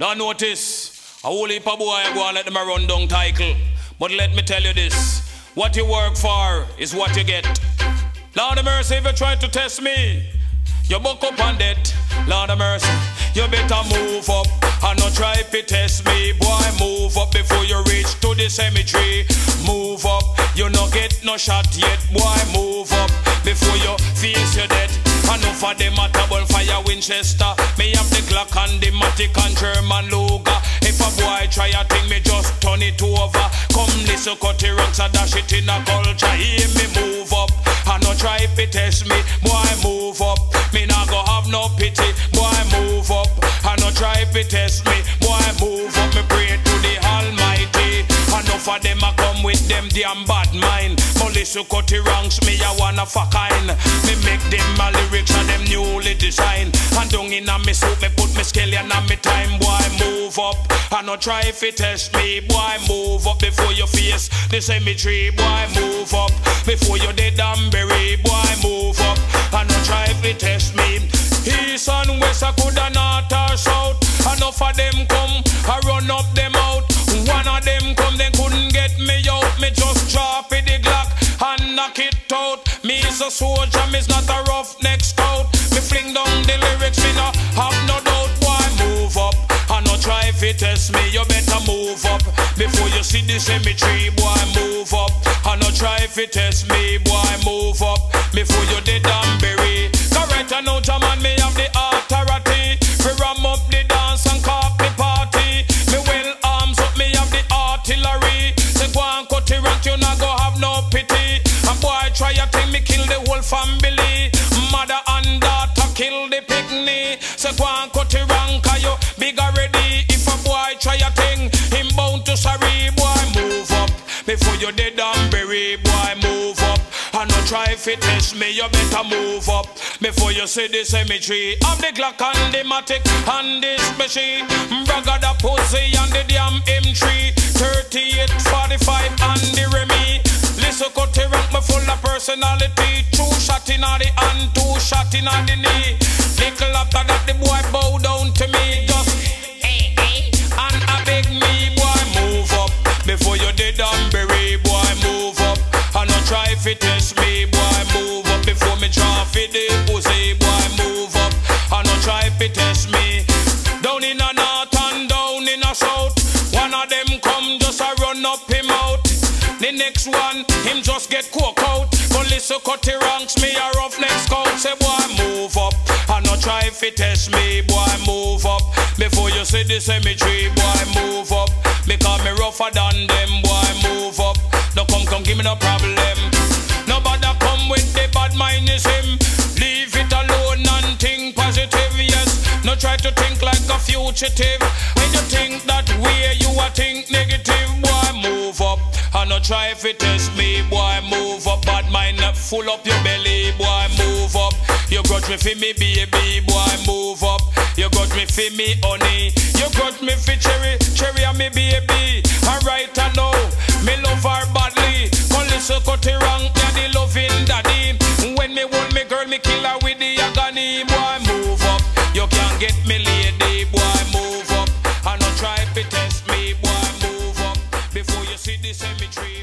Now notice, a whole heap boy go and let them run down title. But let me tell you this, what you work for is what you get. Lord of mercy, if you try to test me, you buck up on that. Lord of mercy, you better move up. And not try to test me, boy, move up before you reach to the cemetery. Move up, you not get no shot yet, boy, move up before you face your death. Enough of them a double fire Winchester. Me have the Glock and the Matic and German Luger. If a boy try a thing, me just turn it over. Come listen, Cutty Ranks and dash it in a culture. Hear me move up. I no try to test me, boy move up. Me not go have no pity, boy move up. I no try to test me, boy move up. Me pray to the Almighty. Enough of them a come with them damn bad mind. Police who Cutty Ranks, me a wanna fuck kind. Me make them my lyrics and them newly designed. And down in a me suit, me put me scallion on me time, boy move up. I no try if it test me, boy move up before you face the cemetery, boy move up. Before you dead and bury, boy move up. I no try if it test me. East and west, I coulda north is a soldier, me's not a roughneck scout. Me fling down the lyrics, me no have no doubt. Boy, move up. I no try if it test me, you better move up. Before you see the cemetery, boy, move up. I no try if it test me, boy, move up. Before you dead and bury. Correct, I know, man, me have the authority. We ram up the dance and cop the party. Me well arms up, me have the artillery. Say go and cut rank, you not go have no pity. And boy try a thing, me family. Mother and daughter kill the picnic. Say go and cut the rank, you big already? If a boy try a thing, him bound to sorry. Boy move up before you dead and bury. Boy move up. And no try if it test me, you better move up before you see the cemetery. Have the Glock and the Matic and this machine. Bragga the pussy and the damn M3. 38, 45 and the Remy. Listen, cut the rank, me full of personality. In the hand, two shot in the knee. Little after that, the boy bow down to me. Just, eh, eh, and I beg me, boy, move up. Before you dead and bury, boy, move up. I no try if it test me, boy, move up. Before me try for the pussy, boy, The next one, him just get coke out. Police Cutty Ranks, me a roughneck scout. Say, boy, move up. I no try if it test me, boy, move up. Before you see the cemetery, boy, move up. Because me rougher than them, boy, move up. No come, come, give me no problem. Nobody come with the bad mind is him. Leave it alone and think positive, yes. No try to think like a fugitive. When you think that way, you a think negative, no try if it test me, boy, move up. Bad mind not full up your belly, boy, move up. You grudge me for me baby, boy, move up. You grudge me for me honey. You grudge me for cherry, cherry and me baby. Alright, I know, me love her badly. Call listen, cut it wrong, the loving daddy. When me want me girl, me kill her with the agony, boy, move up. You can't get me the cemetery.